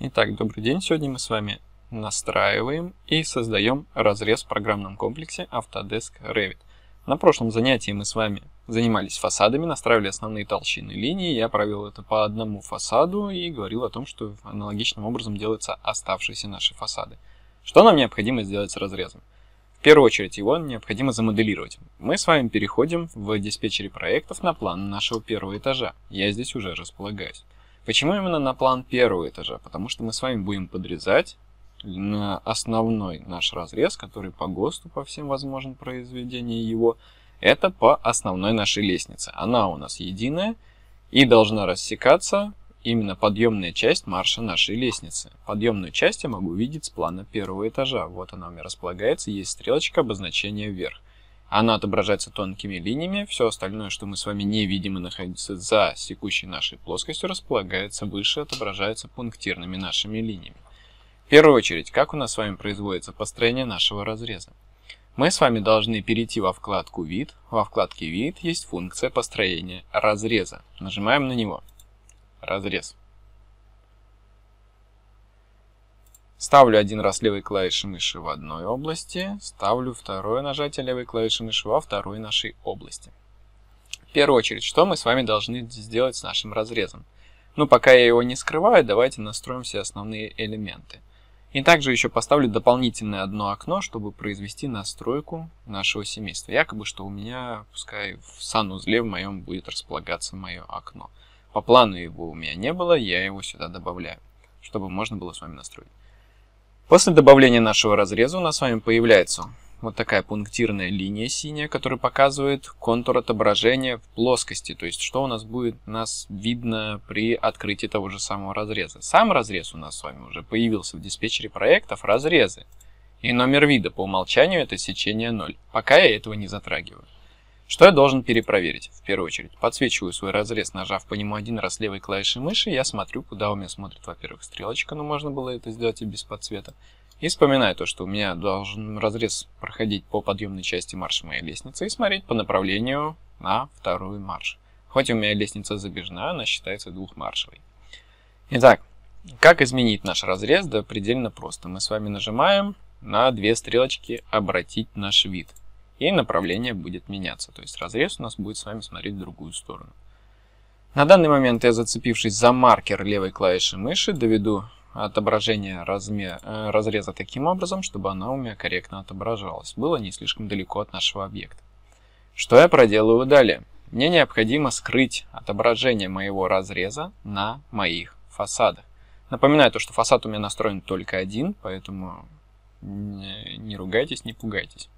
Итак, добрый день. Сегодня мы с вами настраиваем и создаем разрез в программном комплексе Autodesk Revit. На прошлом занятии мы с вами занимались фасадами, настраивали основные толщины линии. Я провел это по одному фасаду и говорил о том, что аналогичным образом делаются оставшиеся наши фасады. Что нам необходимо сделать с разрезом? В первую очередь его необходимо замоделировать. Мы с вами переходим в диспетчере проектов на план нашего первого этажа. Я здесь уже располагаюсь. Почему именно на план первого этажа? Потому что мы с вами будем подрезать на основной наш разрез, который по ГОСТу, по всем возможным произведениям его, это по основной нашей лестнице. Она у нас единая и должна рассекаться именно подъемная часть марша нашей лестницы. Подъемную часть я могу видеть с плана первого этажа. Вот она у меня располагается, есть стрелочка обозначения вверх. Она отображается тонкими линиями, все остальное, что мы с вами не видим и находится за секущей нашей плоскостью, располагается выше, отображается пунктирными нашими линиями. В первую очередь, как у нас с вами производится построение нашего разреза? Мы с вами должны перейти во вкладку «Вид». Во вкладке «Вид» есть функция построения разреза. Нажимаем на него. Разрез. Ставлю один раз левой клавишей мыши в одной области, ставлю второе нажатие левой клавиши мыши во второй нашей области. В первую очередь, что мы с вами должны сделать с нашим разрезом? Ну, пока я его не скрываю, давайте настроим все основные элементы. И также еще поставлю дополнительное одно окно, чтобы произвести настройку нашего семейства. Якобы, что у меня, пускай в санузле в моем будет располагаться мое окно. По плану его у меня не было, я его сюда добавляю, чтобы можно было с вами настроить. После добавления нашего разреза у нас с вами появляется вот такая пунктирная линия синяя, которая показывает контур отображения в плоскости, то есть что у нас будет нас видно при открытии того же самого разреза. Сам разрез у нас с вами уже появился в диспетчере проектов разрезы. И номер вида по умолчанию это сечение 0. Пока я этого не затрагиваю. Что я должен перепроверить? В первую очередь, подсвечиваю свой разрез, нажав по нему один раз левой клавишей мыши, я смотрю, куда у меня смотрит, во-первых, стрелочка, но можно было это сделать и без подсвета. И вспоминаю то, что у меня должен разрез проходить по подъемной части марша моей лестницы и смотреть по направлению на вторую марш. Хоть у меня лестница забежная, она считается двухмаршевой. Итак, как изменить наш разрез? Да предельно просто. Мы с вами нажимаем на две стрелочки «Обратить наш вид» и направление будет меняться. То есть разрез у нас будет с вами смотреть в другую сторону. На данный момент я, зацепившись за маркер левой клавиши мыши, доведу отображение размер, э, разреза таким образом, чтобы она у меня корректно отображалась. Было не слишком далеко от нашего объекта. Что я проделаю далее? Мне необходимо скрыть отображение моего разреза на моих фасадах. Напоминаю то, что фасад у меня настроен только один, поэтому не ругайтесь, не пугайтесь.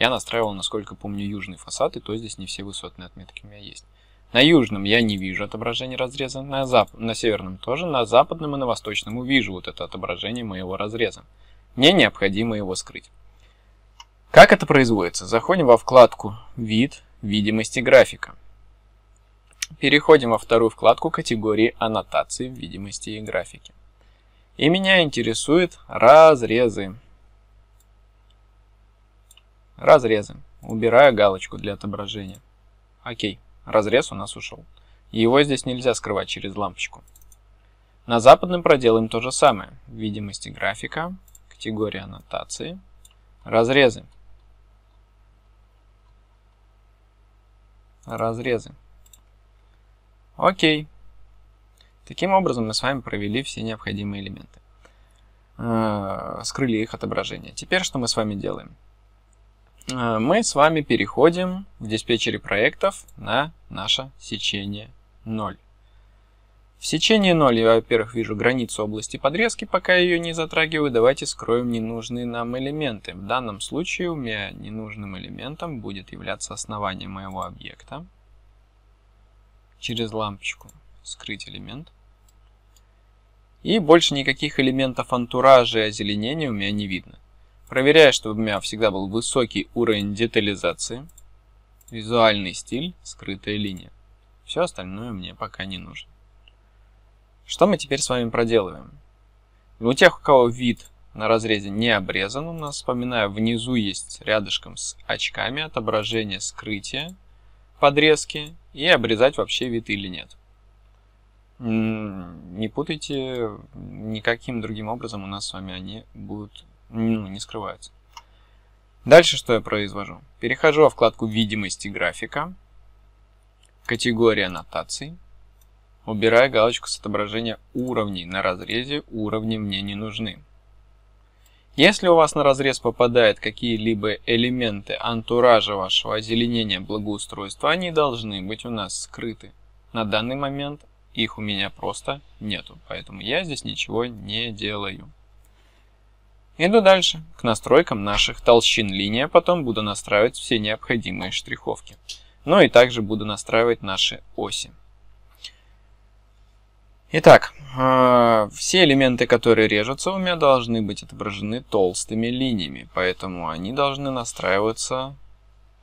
Я настраивал, насколько помню, южный фасад, и то здесь не все высотные отметки у меня есть. На южном я не вижу отображения разреза, на, зап... на северном тоже, на западном и на восточном увижу вот это отображение моего разреза. Мне необходимо его скрыть. Как это производится? Заходим во вкладку «Вид», «Видимости графика». Переходим во вторую вкладку категории аннотации видимости и графике. И меня интересуют разрезы. Разрезы. Убираю галочку для отображения. Окей, разрез у нас ушел. Его здесь нельзя скрывать через лампочку. На западном проделаем то же самое. Видимости графика, категория аннотации, разрезы. Разрезы. Окей. Таким образом мы с вами провели все необходимые элементы. Э, скрыли их отображение. Теперь что мы с вами делаем? Э, мы с вами переходим в диспетчере проектов на наше сечение 0. В сечении 0 я, во-первых, вижу границу области подрезки, пока ее не затрагиваю. Давайте скроем ненужные нам элементы. В данном случае у меня ненужным элементом будет являться основание моего объекта. Через лампочку скрыть элемент. И больше никаких элементов антуража и озеленения у меня не видно. Проверяю, чтобы у меня всегда был высокий уровень детализации, визуальный стиль, скрытая линия. Все остальное мне пока не нужно. Что мы теперь с вами проделываем? У тех, у кого вид на разрезе не обрезан, у нас, вспоминаю, внизу есть рядышком с очками отображение скрытия, подрезки и обрезать вообще вид или нет. Не путайте, никаким другим образом у нас с вами они будут, ну, не скрываются. Дальше что я произвожу? Перехожу во вкладку «Видимости графика», категория аннотаций, убираю галочку с отображения уровней на разрезе «Уровни мне не нужны». Если у вас на разрез попадают какие-либо элементы антуража вашего озеленения благоустройства, они должны быть у нас скрыты. На данный момент их у меня просто нету, поэтому я здесь ничего не делаю. Иду дальше, к настройкам наших толщин линии, а потом буду настраивать все необходимые штриховки. Ну и также буду настраивать наши оси. Итак, э, все элементы, которые режутся у меня, должны быть отображены толстыми линиями, поэтому они должны настраиваться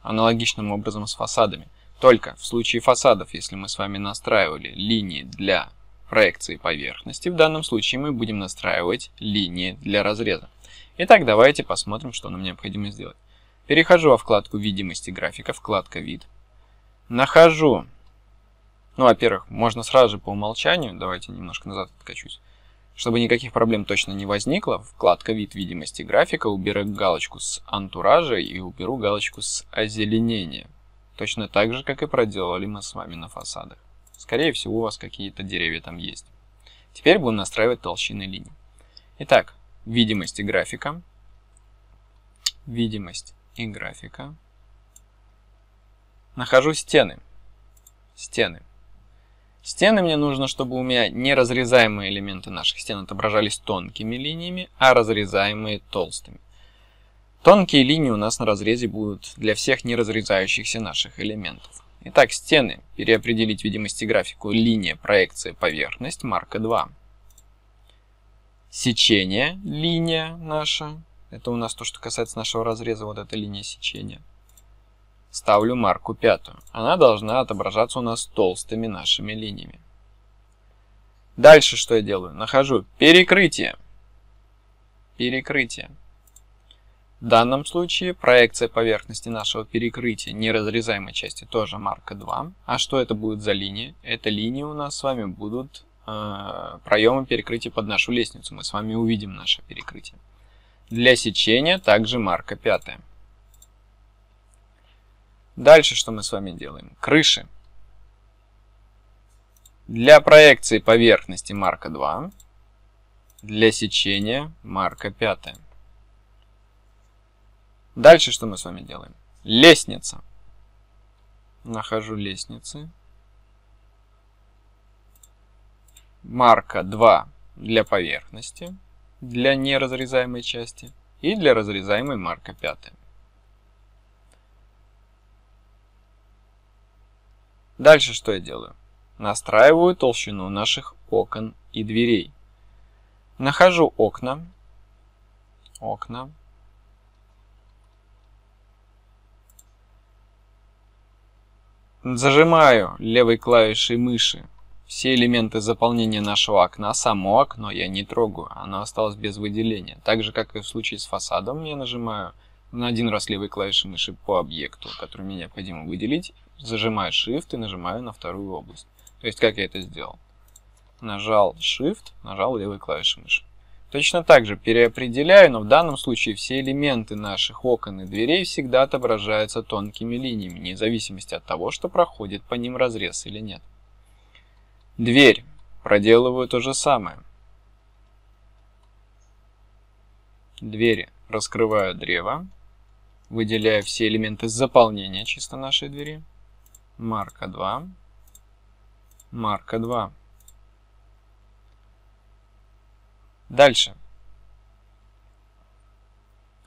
аналогичным образом с фасадами. Только в случае фасадов, если мы с вами настраивали линии для проекции поверхности, в данном случае мы будем настраивать линии для разреза. Итак, давайте посмотрим, что нам необходимо сделать. Перехожу во вкладку «Видимости графика», вкладка «Вид». Нахожу ну, во-первых, можно сразу же по умолчанию, давайте немножко назад откачусь, чтобы никаких проблем точно не возникло, вкладка «Вид видимости графика» уберу галочку с антуража и уберу галочку с озеленения. Точно так же, как и проделали мы с вами на фасадах. Скорее всего, у вас какие-то деревья там есть. Теперь будем настраивать толщины линий. Итак, видимость и графика. Видимость и графика. Нахожу стены. Стены. Стены мне нужно, чтобы у меня неразрезаемые элементы наших стен отображались тонкими линиями, а разрезаемые толстыми. Тонкие линии у нас на разрезе будут для всех неразрезающихся наших элементов. Итак, стены. Переопределить видимости графику линия, проекция, поверхность, марка 2. Сечение, линия наша. Это у нас то, что касается нашего разреза, вот эта линия сечения ставлю марку пятую. Она должна отображаться у нас толстыми нашими линиями. Дальше что я делаю? Нахожу перекрытие. Перекрытие. В данном случае проекция поверхности нашего перекрытия неразрезаемой части тоже марка 2. А что это будет за линия? Это линии у нас с вами будут проемы перекрытия под нашу лестницу. Мы с вами увидим наше перекрытие. Для сечения также марка 5. Дальше что мы с вами делаем? Крыши. Для проекции поверхности марка 2. Для сечения марка 5. Дальше что мы с вами делаем? Лестница. Нахожу лестницы. Марка 2 для поверхности, для неразрезаемой части и для разрезаемой марка 5. Дальше что я делаю? Настраиваю толщину наших окон и дверей. Нахожу окна. Окна. Зажимаю левой клавишей мыши все элементы заполнения нашего окна. Само окно я не трогаю, оно осталось без выделения. Так же, как и в случае с фасадом, я нажимаю на один раз левой клавишей мыши по объекту, который мне необходимо выделить, зажимаю Shift и нажимаю на вторую область. То есть, как я это сделал? Нажал Shift, нажал левой клавишей мыши. Точно так же переопределяю, но в данном случае все элементы наших окон и дверей всегда отображаются тонкими линиями, вне зависимости от того, что проходит по ним разрез или нет. Дверь. Проделываю то же самое. Двери. Раскрываю древо. Выделяю все элементы заполнения чисто нашей двери марка 2, марка 2. Дальше.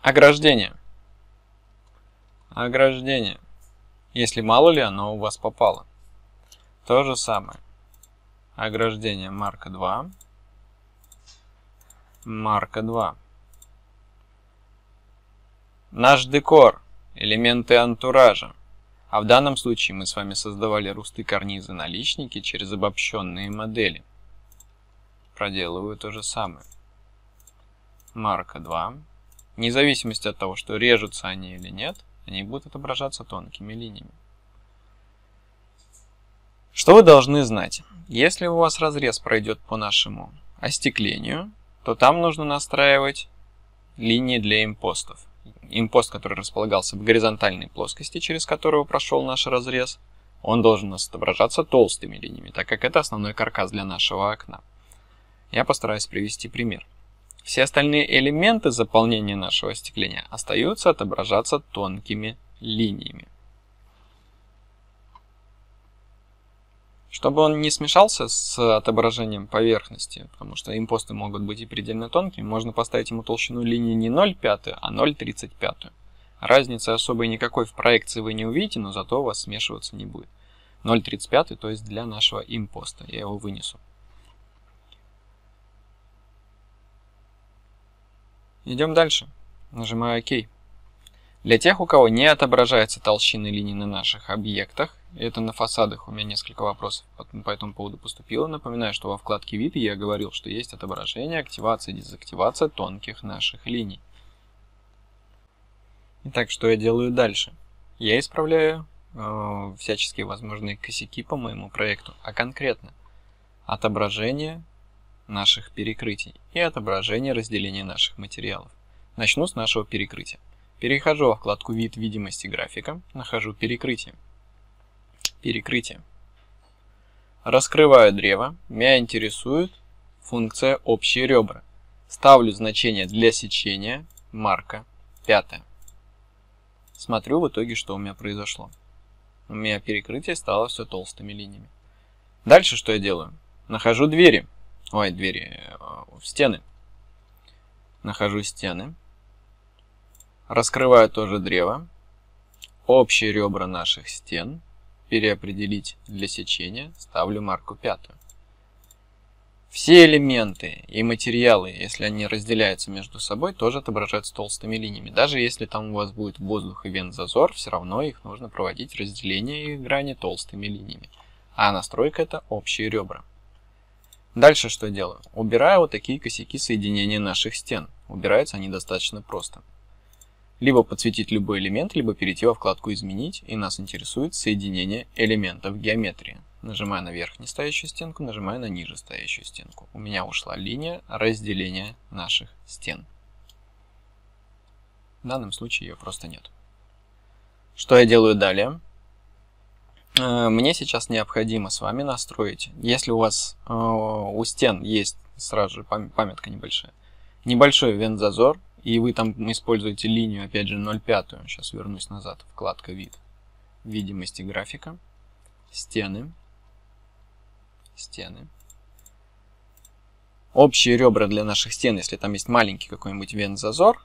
Ограждение. Ограждение. Если мало ли оно у вас попало. То же самое. Ограждение марка 2. Марка 2. Наш декор. Элементы антуража. А в данном случае мы с вами создавали русты карнизы наличники через обобщенные модели. Проделываю то же самое. Марка 2. Вне зависимости от того, что режутся они или нет, они будут отображаться тонкими линиями. Что вы должны знать? Если у вас разрез пройдет по нашему остеклению, то там нужно настраивать линии для импостов. Импост, который располагался в горизонтальной плоскости, через которую прошел наш разрез, он должен отображаться толстыми линиями, так как это основной каркас для нашего окна. Я постараюсь привести пример. Все остальные элементы заполнения нашего остекления остаются отображаться тонкими линиями. Чтобы он не смешался с отображением поверхности, потому что импосты могут быть и предельно тонкими, можно поставить ему толщину линии не 0,5, а 0,35. Разницы особой никакой в проекции вы не увидите, но зато у вас смешиваться не будет. 0,35, то есть для нашего импоста. Я его вынесу. Идем дальше. Нажимаю ОК. Для тех, у кого не отображается толщины линий на наших объектах, это на фасадах у меня несколько вопросов по этому поводу поступило. Напоминаю, что во вкладке «Вид» я говорил, что есть отображение, активация и дезактивация тонких наших линий. Итак, что я делаю дальше? Я исправляю э, всяческие возможные косяки по моему проекту, а конкретно отображение наших перекрытий и отображение разделения наших материалов. Начну с нашего перекрытия. Перехожу во вкладку «Вид видимости графика», нахожу перекрытие. Перекрытие. Раскрываю древо. Меня интересует функция «Общие ребра». Ставлю значение для сечения, марка 5. Смотрю в итоге, что у меня произошло. У меня перекрытие стало все толстыми линиями. Дальше что я делаю? Нахожу двери. Ой, двери. Э, в стены. Нахожу стены. Раскрываю тоже древо. Общие ребра наших стен. Переопределить для сечения. Ставлю марку пятую. Все элементы и материалы, если они разделяются между собой, тоже отображаются толстыми линиями. Даже если там у вас будет воздух и вент-зазор, все равно их нужно проводить разделение их грани толстыми линиями. А настройка это общие ребра. Дальше что делаю? Убираю вот такие косяки соединения наших стен. Убираются они достаточно просто. Либо подсветить любой элемент, либо перейти во вкладку «Изменить», и нас интересует соединение элементов геометрии. Нажимаю на верхнюю стоящую стенку, нажимаю на ниже стоящую стенку. У меня ушла линия разделения наших стен. В данном случае ее просто нет. Что я делаю далее? Э, мне сейчас необходимо с вами настроить, если у вас э, у стен есть сразу же памятка небольшая, небольшой вент-зазор, и вы там используете линию, опять же, 0,5, сейчас вернусь назад, вкладка «Вид», видимости графика, стены, стены. Общие ребра для наших стен, если там есть маленький какой-нибудь вент-зазор,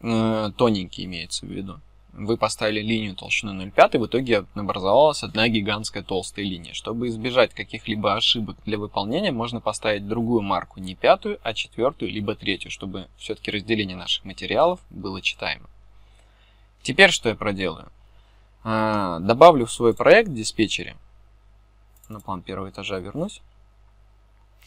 э, тоненький имеется в виду, вы поставили линию толщиной 0,5, в итоге образовалась одна гигантская толстая линия. Чтобы избежать каких-либо ошибок для выполнения, можно поставить другую марку, не пятую, а четвертую, либо третью, чтобы все-таки разделение наших материалов было читаемо. Теперь что я проделаю? А, добавлю в свой проект диспетчере, на план первого этажа вернусь,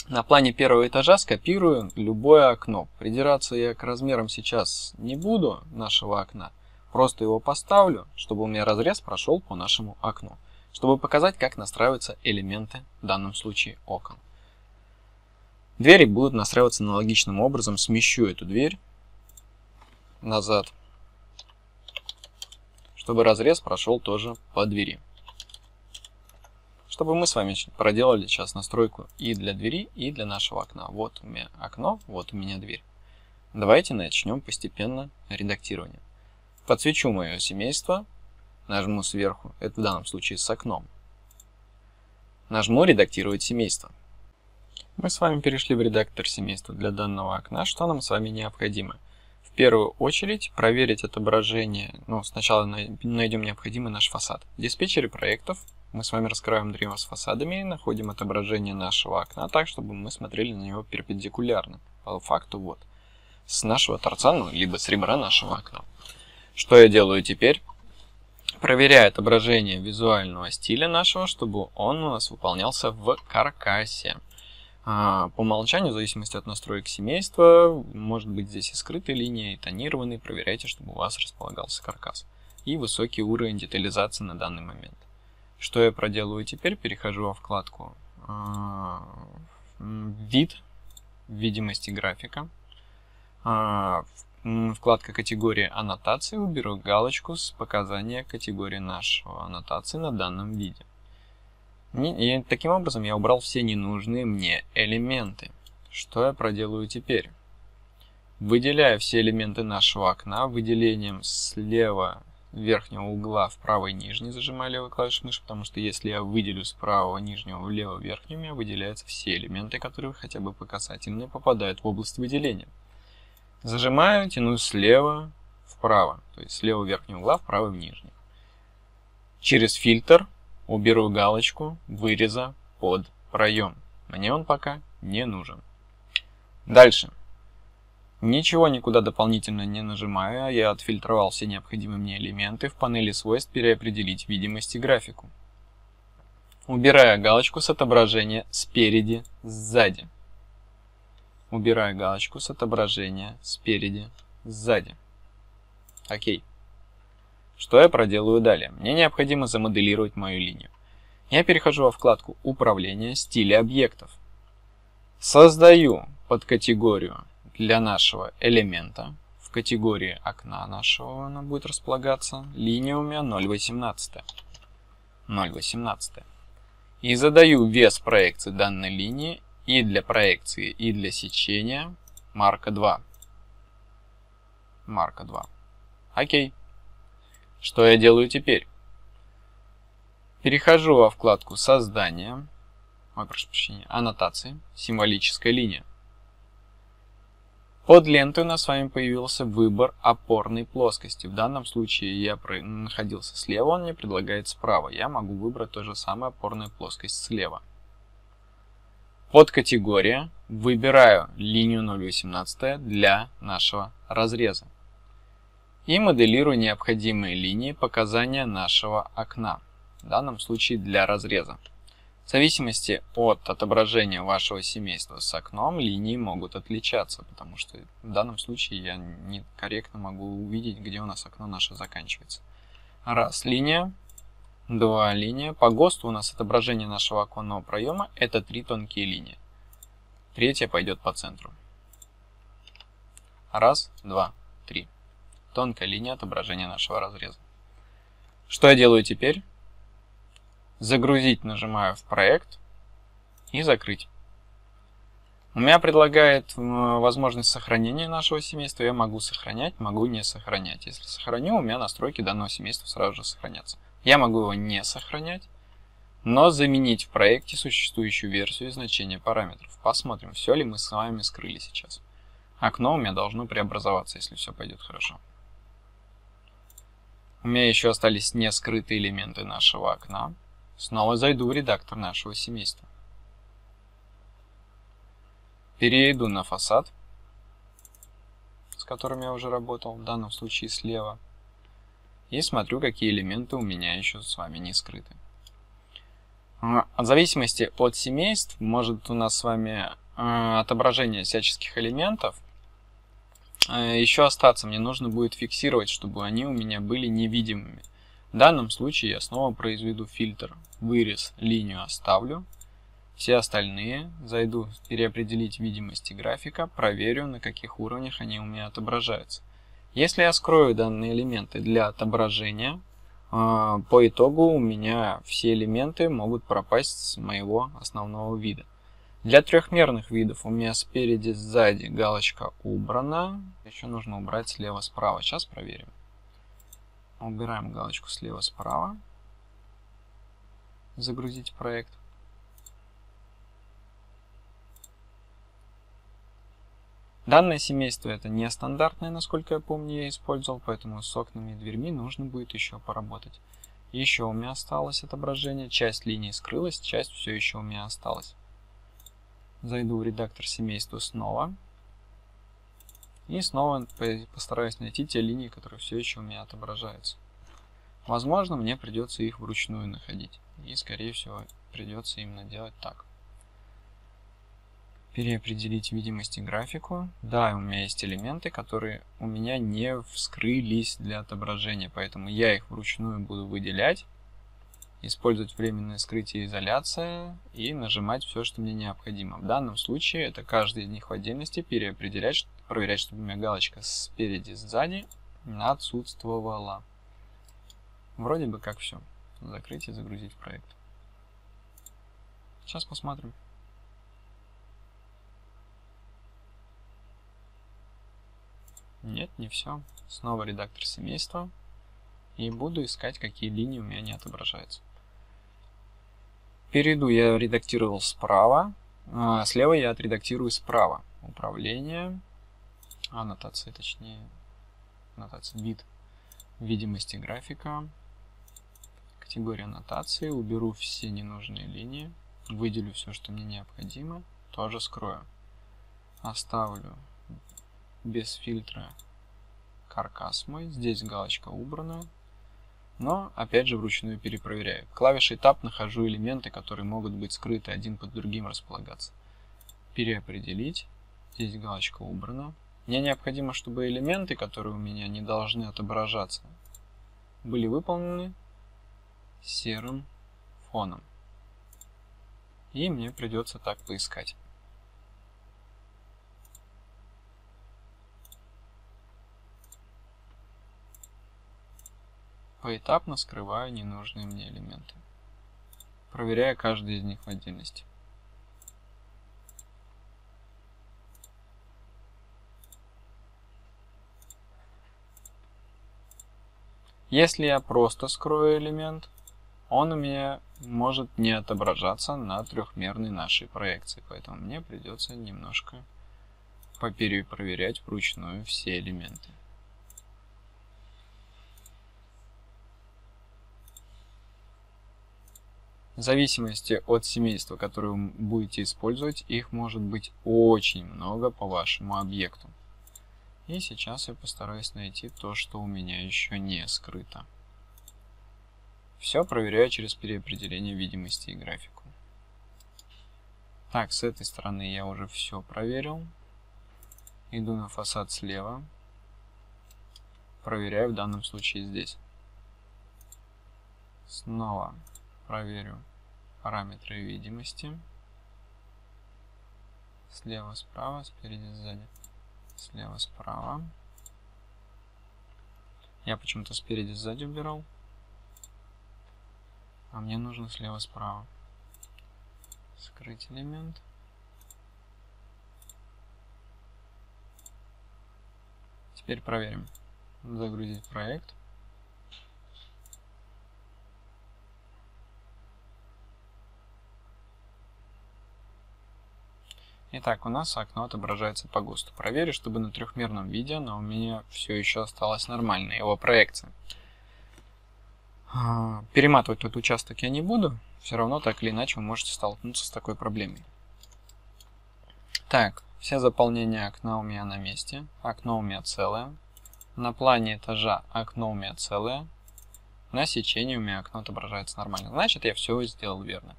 на плане первого этажа скопирую любое окно. Придираться я к размерам сейчас не буду нашего окна, Просто его поставлю, чтобы у меня разрез прошел по нашему окну, чтобы показать, как настраиваются элементы, в данном случае окон. Двери будут настраиваться аналогичным образом. Смещу эту дверь назад, чтобы разрез прошел тоже по двери. Чтобы мы с вами проделали сейчас настройку и для двери, и для нашего окна. Вот у меня окно, вот у меня дверь. Давайте начнем постепенно редактирование. Подсвечу мое семейство, нажму сверху, это в данном случае с окном. Нажму «Редактировать семейство». Мы с вами перешли в редактор семейства для данного окна. Что нам с вами необходимо? В первую очередь проверить отображение. Ну, сначала найдем необходимый наш фасад. В диспетчере проектов мы с вами раскрываем древо с фасадами и находим отображение нашего окна так, чтобы мы смотрели на него перпендикулярно. По факту вот. С нашего торца, ну, либо с ребра нашего окна. Что я делаю теперь? Проверяю отображение визуального стиля нашего, чтобы он у нас выполнялся в каркасе. А, по умолчанию, в зависимости от настроек семейства, может быть здесь и скрытая линия, и тонированный. Проверяйте, чтобы у вас располагался каркас. И высокий уровень детализации на данный момент. Что я проделаю теперь? Перехожу во вкладку э, «Вид», «Видимости графика». Э, вкладка категории аннотации, уберу галочку с показания категории нашего аннотации на данном виде. И таким образом я убрал все ненужные мне элементы. Что я проделаю теперь? Выделяю все элементы нашего окна выделением слева верхнего угла в правый нижний, зажимаю левую клавишу мыши, потому что если я выделю с правого нижнего в левый верхний, у меня выделяются все элементы, которые хотя бы по касательной попадают в область выделения. Зажимаю, тяну слева вправо, то есть с левого верхнего угла в правый в нижний. Через фильтр уберу галочку выреза под проем. Мне он пока не нужен. Дальше. Ничего никуда дополнительно не нажимаю, я отфильтровал все необходимые мне элементы. В панели свойств переопределить видимость и графику. Убираю галочку с отображения спереди, сзади. Убираю галочку с отображения спереди, сзади. Окей. Что я проделаю далее? Мне необходимо замоделировать мою линию. Я перехожу во вкладку «Управление стиля объектов». Создаю под категорию для нашего элемента в категории окна нашего она будет располагаться линия у меня 0,18. 0,18. И задаю вес проекции данной линии и для проекции, и для сечения марка 2. Марка 2. Окей. Что я делаю теперь? Перехожу во вкладку создания, ой, прошу прощения, аннотации, символическая линия. Под лентой у нас с вами появился выбор опорной плоскости. В данном случае я находился слева, он мне предлагает справа. Я могу выбрать то же самое опорную плоскость слева. Под категория выбираю линию 0,18 для нашего разреза. И моделирую необходимые линии показания нашего окна. В данном случае для разреза. В зависимости от отображения вашего семейства с окном, линии могут отличаться, потому что в данном случае я некорректно могу увидеть, где у нас окно наше заканчивается. Раз линия, два линия. По ГОСТу у нас отображение нашего оконного проема это три тонкие линии. Третья пойдет по центру. Раз, два, три. Тонкая линия отображения нашего разреза. Что я делаю теперь? Загрузить нажимаю в проект и закрыть. У меня предлагает возможность сохранения нашего семейства. Я могу сохранять, могу не сохранять. Если сохраню, у меня настройки данного семейства сразу же сохранятся. Я могу его не сохранять, но заменить в проекте существующую версию значения параметров. Посмотрим, все ли мы с вами скрыли сейчас. Окно у меня должно преобразоваться, если все пойдет хорошо. У меня еще остались не скрытые элементы нашего окна. Снова зайду в редактор нашего семейства. Перейду на фасад, с которым я уже работал, в данном случае слева. И смотрю, какие элементы у меня еще с вами не скрыты. В зависимости от семейств, может у нас с вами э, отображение всяческих элементов э, еще остаться. Мне нужно будет фиксировать, чтобы они у меня были невидимыми. В данном случае я снова произведу фильтр. Вырез, линию оставлю. Все остальные зайду переопределить видимости графика, проверю, на каких уровнях они у меня отображаются. Если я скрою данные элементы для отображения, а, по итогу у меня все элементы могут пропасть с моего основного вида. Для трехмерных видов у меня спереди, сзади галочка убрана. Еще нужно убрать слева-справа. Сейчас проверим. Убираем галочку слева-справа. Загрузить проект. Данное семейство это нестандартное, насколько я помню, я использовал, поэтому с окнами и дверьми нужно будет еще поработать. Еще у меня осталось отображение, часть линии скрылась, часть все еще у меня осталась. Зайду в редактор семейства снова. И снова постараюсь найти те линии, которые все еще у меня отображаются. Возможно, мне придется их вручную находить. И, скорее всего, придется именно делать так. Переопределить видимость и графику. Да, у меня есть элементы, которые у меня не вскрылись для отображения, поэтому я их вручную буду выделять. использовать временное скрытие и изоляция и нажимать все, что мне необходимо. В данном случае это каждый из них в отдельности переопределять, проверять, чтобы у меня галочка спереди, сзади отсутствовала. Вроде бы как все. Закрыть и загрузить проект. Сейчас посмотрим. Нет, не все. Снова редактор семейства. И буду искать, какие линии у меня не отображаются. Перейду я редактировал справа. А слева я отредактирую справа. Управление. Аннотация, точнее. Аннотация. Вид. Видимости графика. Категория аннотации. Уберу все ненужные линии. Выделю все, что мне необходимо. Тоже скрою. Оставлю без фильтра каркас мой. Здесь галочка убрана. Но, опять же, вручную перепроверяю. Клавишей Tab нахожу элементы, которые могут быть скрыты один под другим располагаться. Переопределить. Здесь галочка убрана. Мне необходимо, чтобы элементы, которые у меня не должны отображаться, были выполнены серым фоном. И мне придется так поискать. Поэтапно скрываю ненужные мне элементы, проверяя каждый из них в отдельности. Если я просто скрою элемент, он у меня может не отображаться на трехмерной нашей проекции, поэтому мне придется немножко поперепроверять вручную все элементы. В зависимости от семейства, которое вы будете использовать, их может быть очень много по вашему объекту. И сейчас я постараюсь найти то, что у меня еще не скрыто. Все проверяю через переопределение видимости и графику. Так, с этой стороны я уже все проверил. Иду на фасад слева. Проверяю в данном случае здесь. Снова проверю параметры видимости. Слева, справа, спереди, сзади. Слева, справа. Я почему-то спереди, сзади убирал. А мне нужно слева, справа. Скрыть элемент. Теперь проверим. Загрузить проект. Итак, у нас окно отображается по ГОСТу. Проверю, чтобы на трехмерном виде, но у меня все еще осталось нормально, его проекция. А, перематывать тот участок я не буду, все равно так или иначе вы можете столкнуться с такой проблемой. Так, все заполнения окна у меня на месте, окно у меня целое. На плане этажа окно у меня целое. На сечении у меня окно отображается нормально. Значит, я все сделал верно.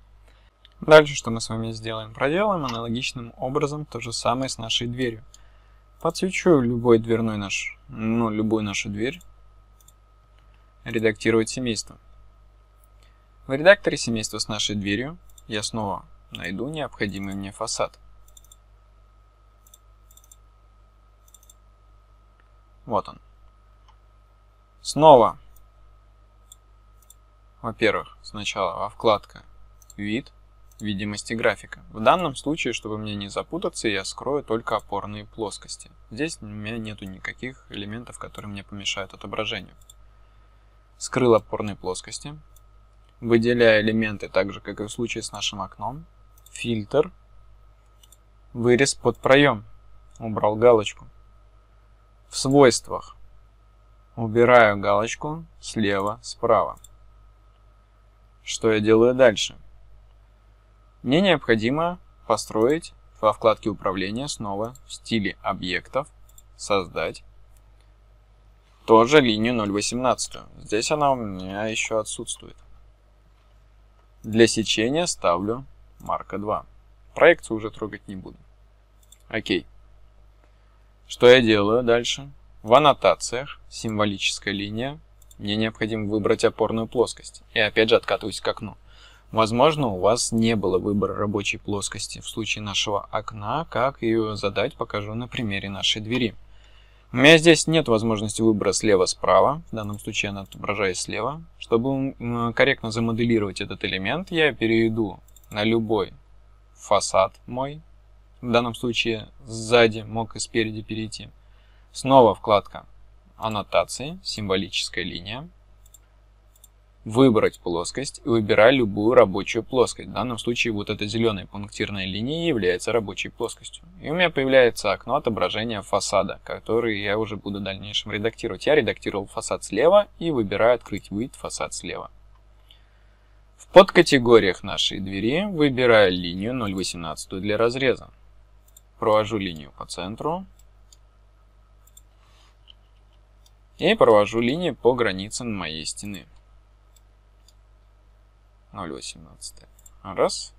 Дальше что мы с вами сделаем? Проделаем аналогичным образом то же самое с нашей дверью. Подсвечу любой дверной наш, ну, любую нашу дверь. Редактировать семейство. В редакторе семейства с нашей дверью я снова найду необходимый мне фасад. Вот он. Снова, во-первых, сначала во вкладка «Вид», видимости графика. В данном случае, чтобы мне не запутаться, я скрою только опорные плоскости. Здесь у меня нету никаких элементов, которые мне помешают отображению. Скрыл опорные плоскости. Выделяю элементы так же, как и в случае с нашим окном. Фильтр. Вырез под проем. Убрал галочку. В свойствах убираю галочку слева, справа. Что я делаю дальше? Мне необходимо построить во вкладке управления снова в стиле объектов создать тоже линию 0.18. Здесь она у меня еще отсутствует. Для сечения ставлю марка 2. Проекцию уже трогать не буду. Окей. Что я делаю дальше? В аннотациях символическая линия мне необходимо выбрать опорную плоскость. И опять же откатываюсь к окну. Возможно, у вас не было выбора рабочей плоскости. В случае нашего окна, как ее задать, покажу на примере нашей двери. У меня здесь нет возможности выбора слева-справа. В данном случае она отображается слева. Чтобы корректно замоделировать этот элемент, я перейду на любой фасад мой. В данном случае сзади, мог и спереди перейти. Снова вкладка аннотации, символическая линия выбрать плоскость и выбираю любую рабочую плоскость. В данном случае вот эта зеленая пунктирная линия является рабочей плоскостью. И у меня появляется окно отображения фасада, который я уже буду в дальнейшем редактировать. Я редактировал фасад слева и выбираю открыть вид фасад слева. В подкатегориях нашей двери выбираю линию 0,18 для разреза. Провожу линию по центру. И провожу линию по границам моей стены. 0,18. Раз.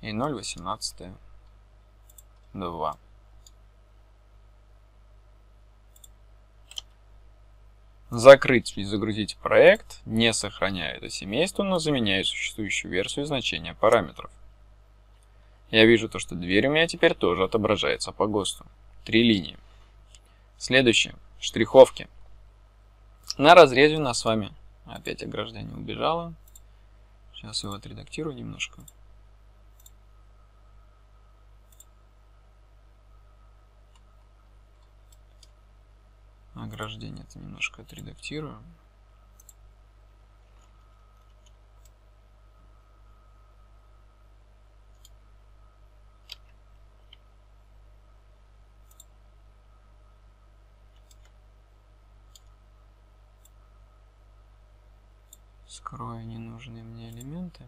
И 0,18. 2. Закрыть и загрузить проект, не сохраняя это семейство, но заменяя существующую версию значения параметров. Я вижу то, что дверь у меня теперь тоже отображается по ГОСТу. Три линии. Следующее. Штриховки. На разрезе у нас с вами опять ограждение убежало. Сейчас его отредактирую немножко. Ограждение это немножко отредактирую. Скрою ненужные мне элементы.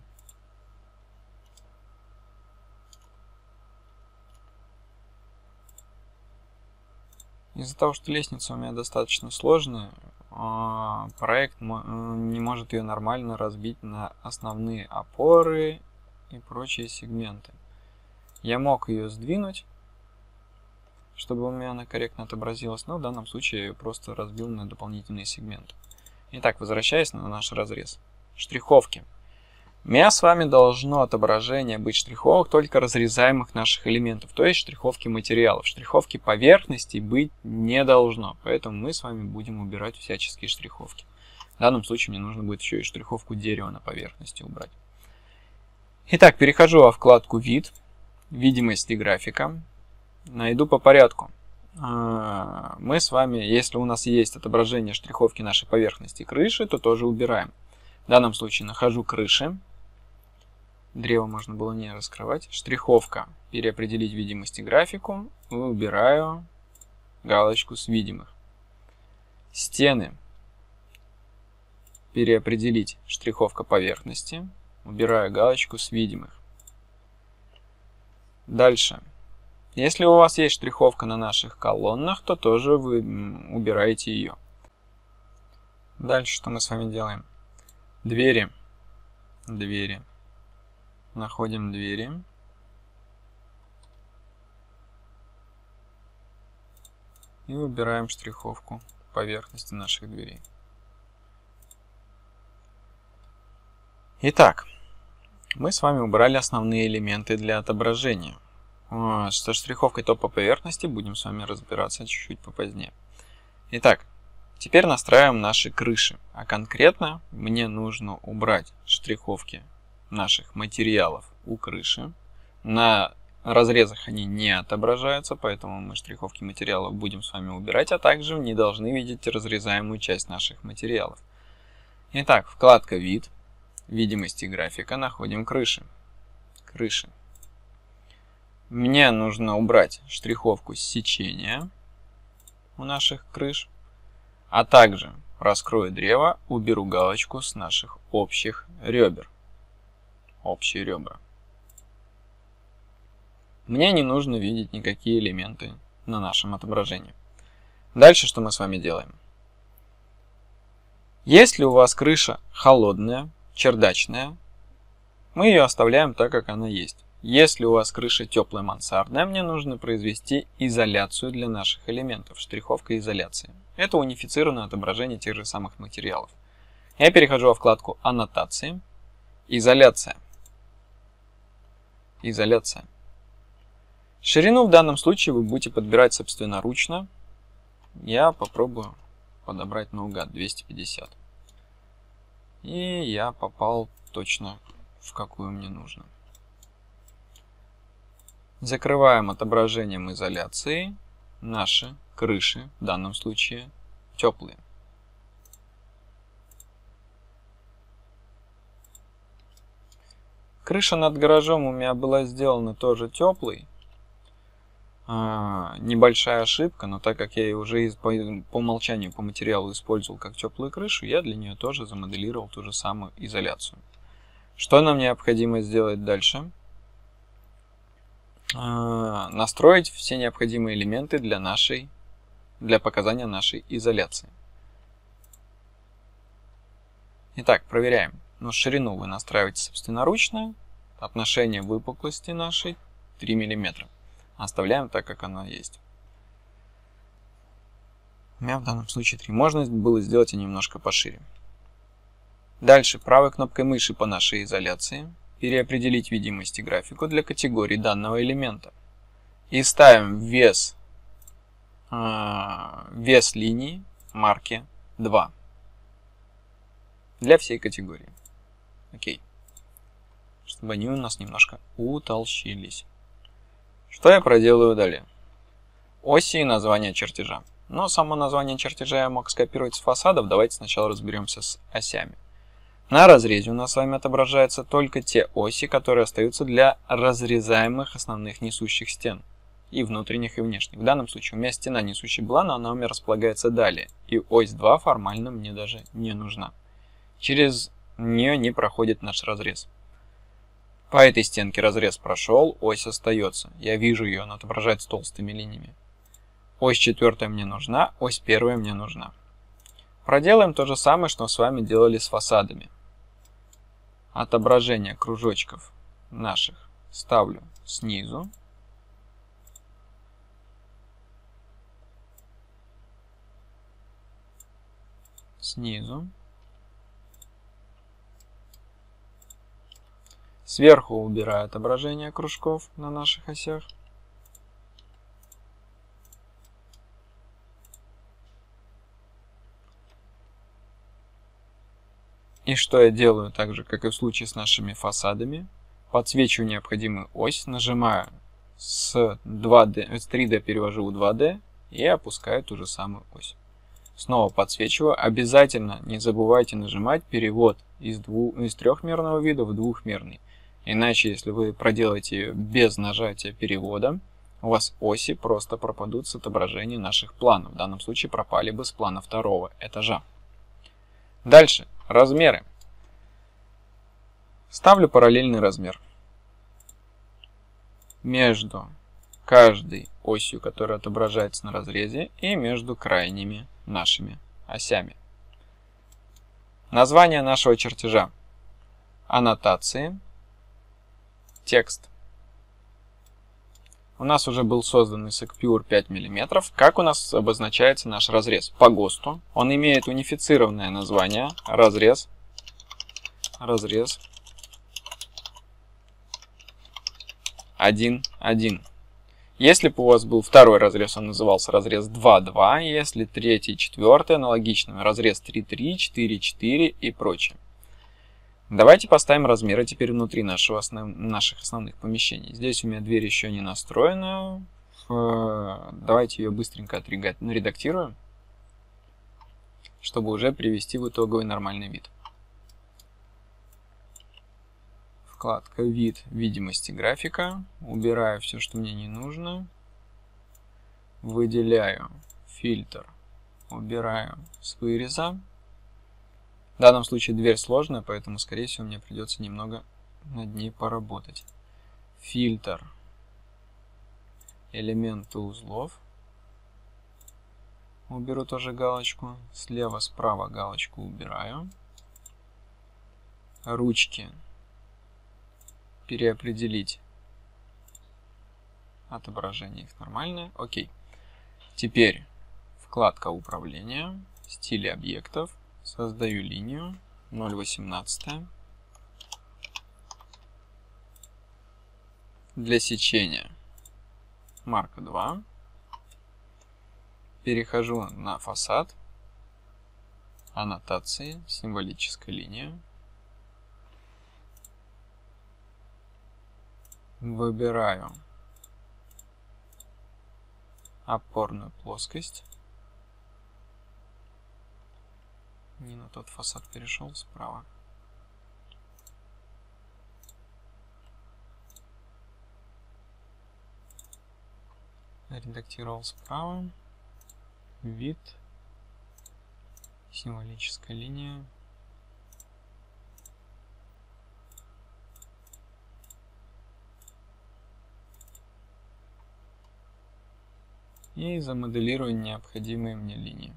Из-за того, что лестница у меня достаточно сложная, а, проект не может ее нормально разбить на основные опоры и прочие сегменты. Я мог ее сдвинуть, чтобы у меня она корректно отобразилась, но в данном случае я ее просто разбил на дополнительные сегменты. Итак, возвращаясь на наш разрез. Штриховки. У меня с вами должно отображение быть штриховок только разрезаемых наших элементов, то есть штриховки материалов. Штриховки поверхности быть не должно, поэтому мы с вами будем убирать всяческие штриховки. В данном случае мне нужно будет еще и штриховку дерева на поверхности убрать. Итак, перехожу во вкладку «Вид», «Видимость и графика». Найду по порядку. А, мы с вами, если у нас есть отображение штриховки нашей поверхности крыши, то тоже убираем. В данном случае нахожу крыши. Древо можно было не раскрывать. Штриховка. Переопределить видимость и графику. Выбираю галочку с видимых. Стены. Переопределить штриховка поверхности. Убираю галочку с видимых. Дальше. Если у вас есть штриховка на наших колоннах, то тоже вы убираете ее. Дальше что мы с вами делаем? Двери. Двери. Находим двери. И выбираем штриховку поверхности наших дверей. Итак, мы с вами убрали основные элементы для отображения. Со штриховкой топа поверхности будем с вами разбираться чуть-чуть попозднее. Итак, теперь настраиваем наши крыши. А конкретно мне нужно убрать штриховки наших материалов у крыши. На разрезах они не отображаются, поэтому мы штриховки материалов будем с вами убирать, а также не должны видеть разрезаемую часть наших материалов. Итак, вкладка «Вид», «Видимости графика», находим крыши. Крыши. Мне нужно убрать штриховку сечения у наших крыш, а также раскрою древо, уберу галочку с наших общих ребер. Общие ребра. Мне не нужно видеть никакие элементы на нашем отображении. Дальше что мы с вами делаем? Если у вас крыша холодная, чердачная, мы ее оставляем так, как она есть. Если у вас крыша теплая мансардная, мне нужно произвести изоляцию для наших элементов, штриховка изоляции. Это унифицированное отображение тех же самых материалов. Я перехожу во вкладку «Аннотации», «Изоляция». Изоляция. Ширину в данном случае вы будете подбирать собственноручно. Я попробую подобрать наугад 250. И я попал точно в какую мне нужно. Закрываем отображением изоляции наши крыши, в данном случае теплые. Крыша над гаражом у меня была сделана тоже теплой. А, небольшая ошибка, но так как я ее уже из, по, по умолчанию по материалу использовал как теплую крышу, я для нее тоже замоделировал ту же самую изоляцию. Что нам необходимо сделать дальше? А, настроить все необходимые элементы для нашей, для показания нашей изоляции. Итак, проверяем. Но ширину вы настраиваете собственноручно. Отношение выпуклости нашей 3 мм. Оставляем так, как оно есть. У меня в данном случае 3. Можно было сделать и немножко пошире. Дальше правой кнопкой мыши по нашей изоляции переопределить видимость и графику для категории данного элемента. И ставим вес, э, вес линии марки 2 для всей категории. Окей. Чтобы они у нас немножко утолщились. Что я проделаю далее? Оси и название чертежа. Но само название чертежа я мог скопировать с фасадов. Давайте сначала разберемся с осями. На разрезе у нас с вами отображаются только те оси, которые остаются для разрезаемых основных несущих стен. И внутренних, и внешних. В данном случае у меня стена несущая была, но она у меня располагается далее. И ось 2 формально мне даже не нужна. Через нее не проходит наш разрез. По этой стенке разрез прошел, ось остается. Я вижу ее, она отображается толстыми линиями. Ось четвертая мне нужна, ось первая мне нужна. Проделаем то же самое, что с вами делали с фасадами отображение кружочков наших ставлю снизу. Снизу. Сверху убираю отображение кружков на наших осях. И что я делаю так же, как и в случае с нашими фасадами. Подсвечиваю необходимую ось, нажимаю с, 2D, с 3D перевожу в 2D и опускаю ту же самую ось. Снова подсвечиваю. Обязательно не забывайте нажимать перевод из, дву, из трехмерного вида в двухмерный. Иначе, если вы проделаете без нажатия перевода, у вас оси просто пропадут с отображения наших планов. В данном случае пропали бы с плана второго этажа. Дальше. Размеры. Ставлю параллельный размер. Между каждой осью, которая отображается на разрезе, и между крайними нашими осями. Название нашего чертежа. Аннотации. Текст. У нас уже был создан SecPure 5 мм. Как у нас обозначается наш разрез? По ГОСТу. Он имеет унифицированное название. Разрез. Разрез. 1, 1. Если бы у вас был второй разрез, он назывался разрез 2.2, если третий, четвертый аналогичным, разрез 3.3, 4.4 и прочее. Давайте поставим размеры теперь внутри нашего основ... наших основных помещений. Здесь у меня дверь еще не настроена. Давайте ее быстренько отредактируем, чтобы уже привести в итоговый нормальный вид. Вкладка «Вид видимости графика». Убираю все, что мне не нужно. Выделяю фильтр. Убираю с выреза. В данном случае дверь сложная, поэтому, скорее всего, мне придется немного над ней поработать. Фильтр. Элементы узлов. Уберу тоже галочку. Слева, справа галочку убираю. Ручки. Переопределить Отображение их нормальное. Окей. Теперь вкладка управления, стили объектов. Создаю линию 0.18. Для сечения марка 2. Перехожу на фасад. Аннотации, символическая линия. Выбираю опорную плоскость. Не на тот фасад перешел справа. Редактировал справа. Вид. Символическая линия. и замоделирую необходимые мне линии.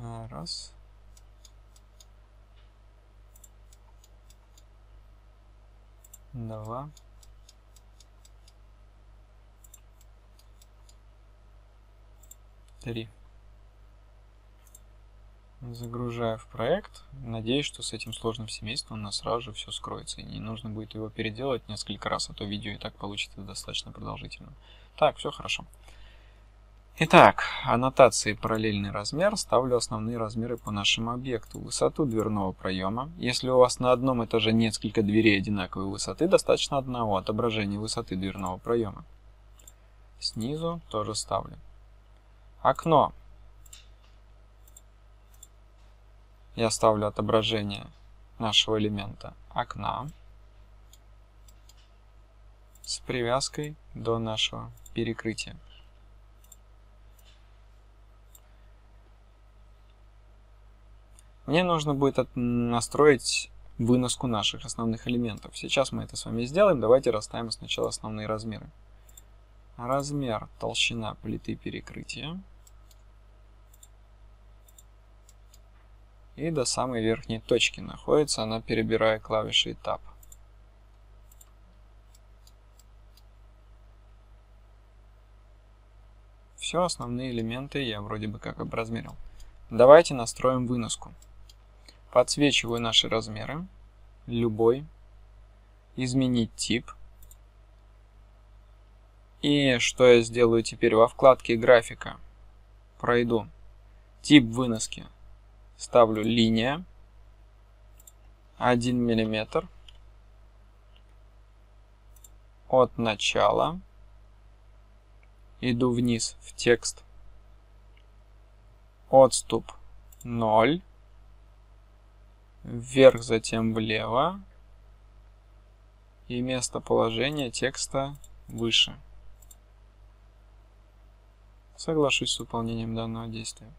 Раз. Два. Три. Загружаю в проект. Надеюсь, что с этим сложным семейством у нас сразу же все скроется. И не нужно будет его переделать несколько раз, а то видео и так получится достаточно продолжительным. Так, все хорошо. Итак, аннотации параллельный размер. Ставлю основные размеры по нашему объекту. Высоту дверного проема. Если у вас на одном этаже несколько дверей одинаковой высоты, достаточно одного отображения высоты дверного проема. Снизу тоже ставлю. Окно я ставлю отображение нашего элемента окна с привязкой до нашего перекрытия. Мне нужно будет настроить выноску наших основных элементов. Сейчас мы это с вами сделаем. Давайте расставим сначала основные размеры. Размер толщина плиты перекрытия. и до самой верхней точки находится она, перебирая клавиши Tab. Все основные элементы я вроде бы как образмерил. Давайте настроим выноску. Подсвечиваю наши размеры. Любой. Изменить тип. И что я сделаю теперь во вкладке графика? Пройду. Тип выноски ставлю линия 1 миллиметр от начала иду вниз в текст отступ 0 вверх затем влево и местоположение текста выше. Соглашусь с выполнением данного действия.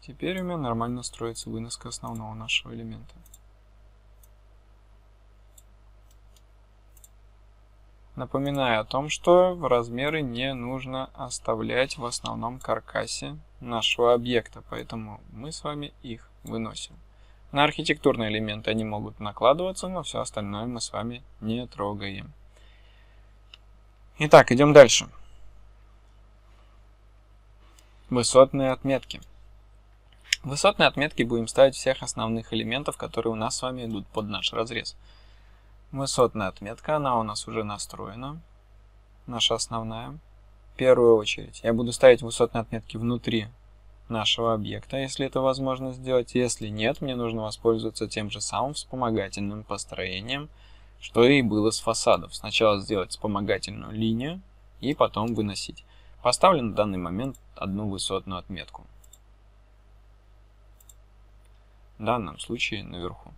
Теперь у меня нормально строится выноска основного нашего элемента. Напоминаю о том, что размеры не нужно оставлять в основном каркасе нашего объекта, поэтому мы с вами их выносим. На архитектурные элементы они могут накладываться, но все остальное мы с вами не трогаем. Итак, идем дальше. Высотные отметки. Высотные отметки будем ставить всех основных элементов, которые у нас с вами идут под наш разрез. Высотная отметка, она у нас уже настроена, наша основная. В первую очередь я буду ставить высотные отметки внутри нашего объекта, если это возможно сделать. Если нет, мне нужно воспользоваться тем же самым вспомогательным построением, что и было с фасадов. Сначала сделать вспомогательную линию и потом выносить. Поставлю на данный момент одну высотную отметку в данном случае наверху.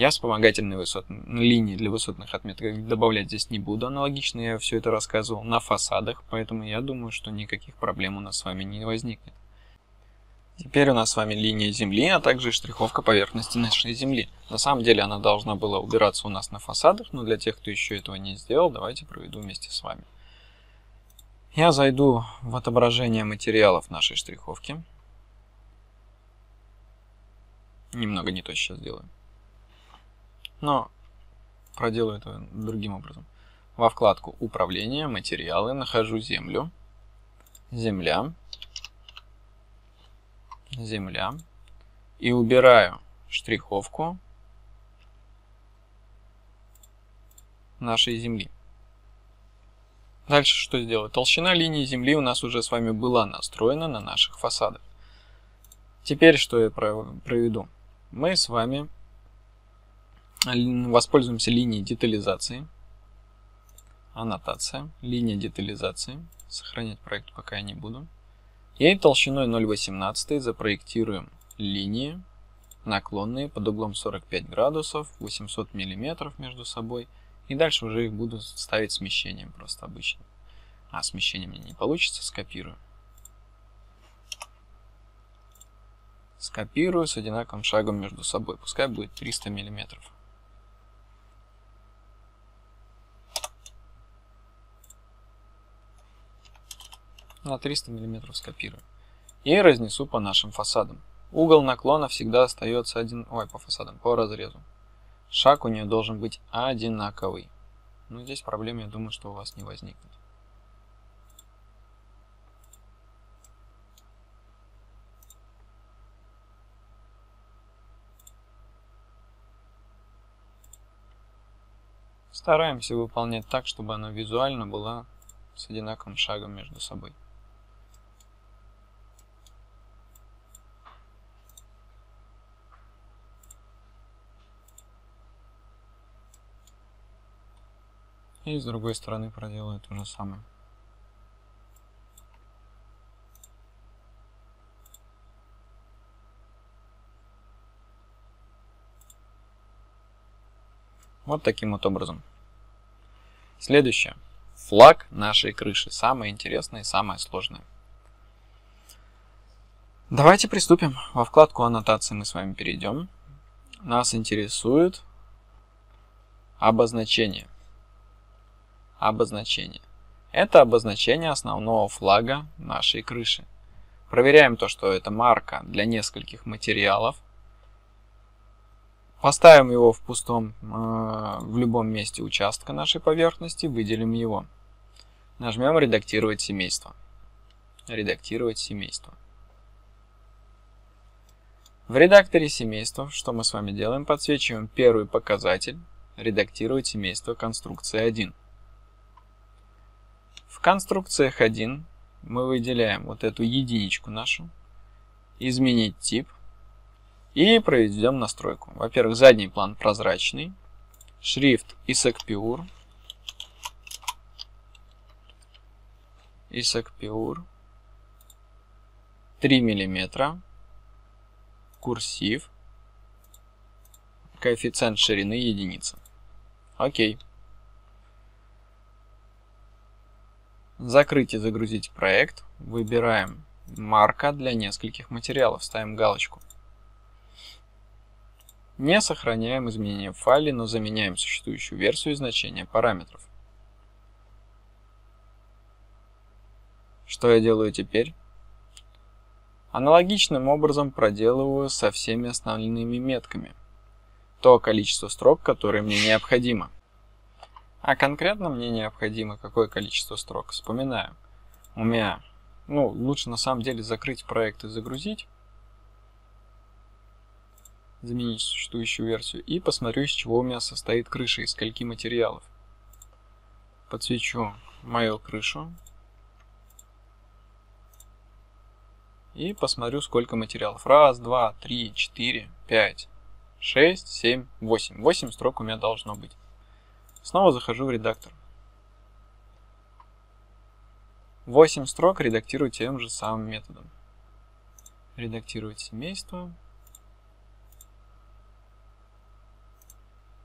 Я вспомогательные высотные линии для высотных отметок добавлять здесь не буду. Аналогично я все это рассказывал на фасадах, поэтому я думаю, что никаких проблем у нас с вами не возникнет. Теперь у нас с вами линия земли, а также штриховка поверхности нашей земли. На самом деле она должна была убираться у нас на фасадах, но для тех, кто еще этого не сделал, давайте проведу вместе с вами. Я зайду в отображение материалов нашей штриховки. Немного не то сейчас делаю. Но проделаю это другим образом. Во вкладку «Управление», «Материалы» нахожу «Землю», «Земля», «Земля» и убираю штриховку нашей Земли. Дальше что сделать? Толщина линии Земли у нас уже с вами была настроена на наших фасадах. Теперь что я проведу? Мы с вами воспользуемся линией детализации. Аннотация. Линия детализации. Сохранять проект пока я не буду. И толщиной 0,18 запроектируем линии, наклонные под углом 45 градусов, 800 миллиметров между собой – и дальше уже их буду ставить смещением просто обычно. А смещение мне не получится, скопирую. Скопирую с одинаковым шагом между собой. Пускай будет 300 миллиметров. На 300 миллиметров скопирую. И разнесу по нашим фасадам. Угол наклона всегда остается один... Ой, по фасадам, по разрезу. Шаг у нее должен быть одинаковый. Но здесь проблем, я думаю, что у вас не возникнет. Стараемся выполнять так, чтобы она визуально была с одинаковым шагом между собой. И с другой стороны проделаю то же самое. Вот таким вот образом. Следующее. Флаг нашей крыши. Самое интересное и самое сложное. Давайте приступим. Во вкладку аннотации мы с вами перейдем. Нас интересует обозначение обозначение. Это обозначение основного флага нашей крыши. Проверяем то, что это марка для нескольких материалов. Поставим его в пустом, э, в любом месте участка нашей поверхности, выделим его. Нажмем «Редактировать семейство». «Редактировать семейство». В редакторе семейства, что мы с вами делаем, подсвечиваем первый показатель «Редактировать семейство конструкции 1». В конструкциях 1 мы выделяем вот эту единичку нашу, изменить тип и проведем настройку. Во-первых, задний план прозрачный, шрифт ISAC Pure, ISAC Pure, 3 мм, курсив, коэффициент ширины единица. Окей. Закрыть и загрузить проект. Выбираем марка для нескольких материалов. Ставим галочку. Не сохраняем изменения в файле, но заменяем существующую версию и значение параметров. Что я делаю теперь? Аналогичным образом проделываю со всеми основными метками. То количество строк, которое мне необходимо. А конкретно мне необходимо какое количество строк. Вспоминаю. У меня, ну, лучше на самом деле закрыть проект и загрузить. Заменить существующую версию. И посмотрю, из чего у меня состоит крыша, из скольки материалов. Подсвечу мою крышу. И посмотрю, сколько материалов. Раз, два, три, четыре, пять, шесть, семь, восемь. Восемь строк у меня должно быть. Снова захожу в редактор. 8 строк редактирую тем же самым методом. Редактировать семейство.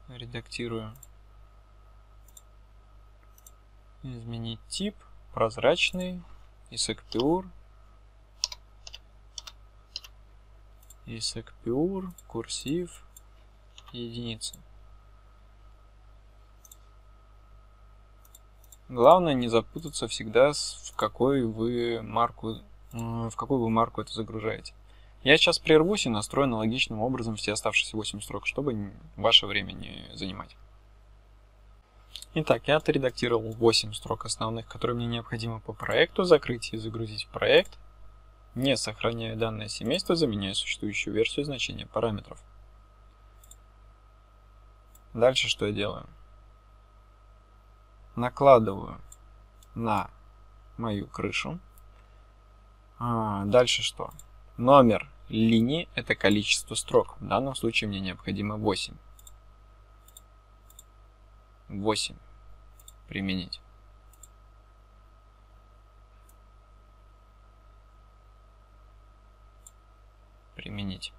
Редактирую. Изменить тип. Прозрачный. Исэкпиур. Исэкпиур. Курсив. Единица. Главное не запутаться всегда, в какой вы марку, в какую вы марку это загружаете. Я сейчас прервусь и настрою аналогичным образом все оставшиеся 8 строк, чтобы ваше время не занимать. Итак, я отредактировал 8 строк основных, которые мне необходимо по проекту, закрыть и загрузить проект. Не сохраняя данное семейство, заменяю существующую версию значения параметров. Дальше что я делаю? Накладываю на мою крышу. А, дальше что? Номер линии – это количество строк. В данном случае мне необходимо 8. 8 применить. Применить.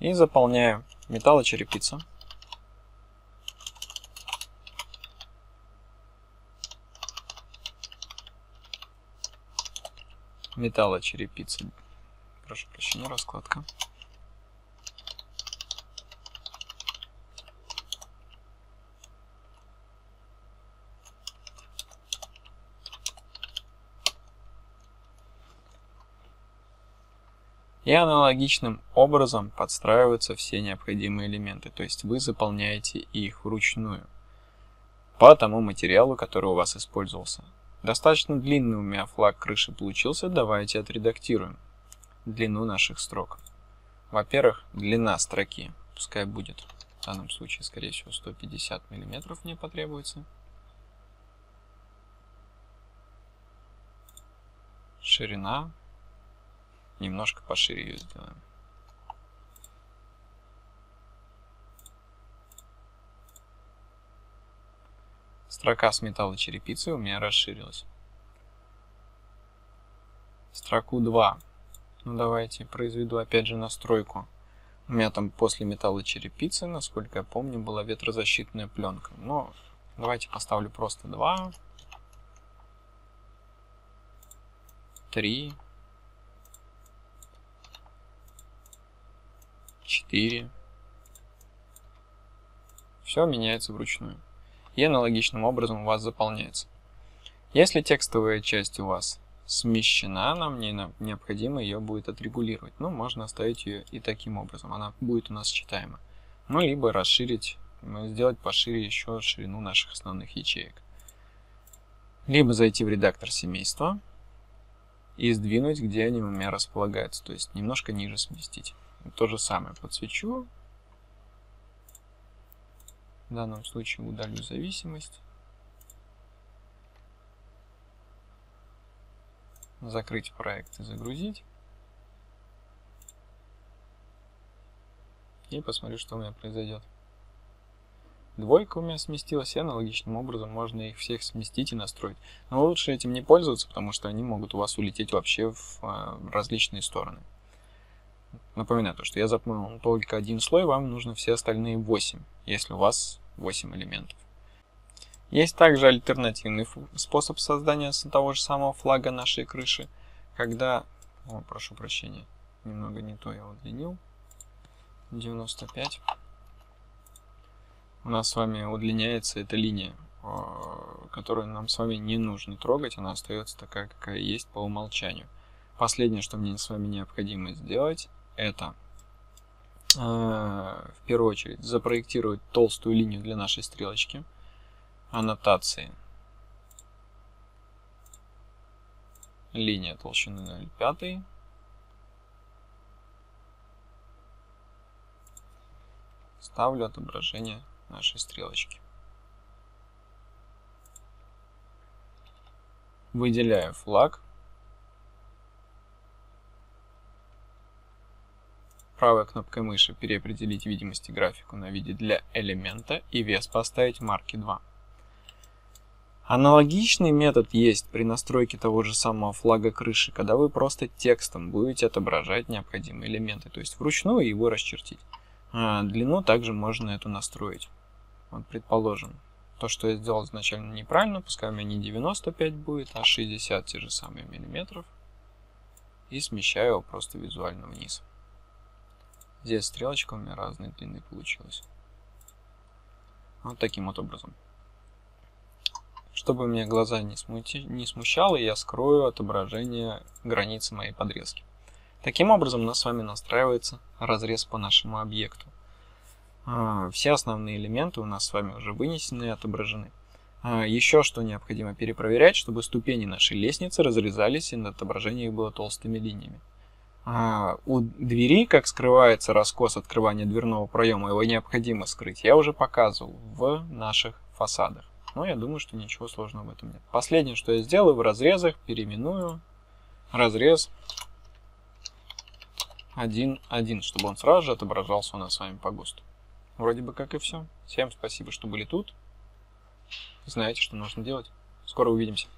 И заполняю металлочерепица. Металлочерепица. Прошу прощения, раскладка. И аналогичным образом подстраиваются все необходимые элементы, то есть вы заполняете их вручную по тому материалу, который у вас использовался. Достаточно длинный у меня флаг крыши получился, давайте отредактируем длину наших строк. Во-первых, длина строки, пускай будет в данном случае, скорее всего, 150 миллиметров мне потребуется. Ширина немножко пошире ее сделаем. Строка с металлочерепицей у меня расширилась. Строку 2. Ну давайте произведу опять же настройку. У меня там после металлочерепицы, насколько я помню, была ветрозащитная пленка. Но давайте поставлю просто 2. 3. 4. Все меняется вручную. И аналогичным образом у вас заполняется. Если текстовая часть у вас смещена, нам не необходимо ее будет отрегулировать. Ну, можно оставить ее и таким образом. Она будет у нас читаема. Ну, либо расширить, сделать пошире еще ширину наших основных ячеек. Либо зайти в редактор семейства и сдвинуть, где они у меня располагаются. То есть немножко ниже сместить. То же самое подсвечу. В данном случае удалю зависимость. Закрыть проект и загрузить. И посмотрю, что у меня произойдет. Двойка у меня сместилась, и аналогичным образом можно их всех сместить и настроить. Но лучше этим не пользоваться, потому что они могут у вас улететь вообще в а, различные стороны. Напоминаю, то, что я запомнил только один слой, вам нужно все остальные 8, если у вас 8 элементов. Есть также альтернативный способ создания того же самого флага нашей крыши, когда... О, прошу прощения, немного не то я удлинил. 95. У нас с вами удлиняется эта линия, которую нам с вами не нужно трогать, она остается такая, какая есть по умолчанию. Последнее, что мне с вами необходимо сделать, это в первую очередь запроектировать толстую линию для нашей стрелочки, аннотации, линия толщины 0,5, ставлю отображение нашей стрелочки. Выделяю флаг правой кнопкой мыши переопределить видимости графику на виде для элемента и вес поставить марки 2. Аналогичный метод есть при настройке того же самого флага крыши, когда вы просто текстом будете отображать необходимые элементы, то есть вручную его расчертить. А длину также можно эту настроить. Вот предположим, то, что я сделал изначально неправильно, пускай у меня не 95 будет, а 60 те же самые миллиметров. И смещаю его просто визуально вниз. Здесь стрелочка у меня разной длины получилась. Вот таким вот образом. Чтобы мне глаза не, смути, не смущало, я скрою отображение границы моей подрезки. Таким образом у нас с вами настраивается разрез по нашему объекту. А, все основные элементы у нас с вами уже вынесены и отображены. А, еще что необходимо перепроверять, чтобы ступени нашей лестницы разрезались и отображение их было толстыми линиями. А, у двери, как скрывается раскос открывания дверного проема, его необходимо скрыть. Я уже показывал в наших фасадах. Но я думаю, что ничего сложного в этом нет. Последнее, что я сделаю в разрезах, переименую разрез 1.1, чтобы он сразу же отображался у нас с вами по ГОСТу. Вроде бы как и все. Всем спасибо, что были тут. Знаете, что нужно делать. Скоро увидимся.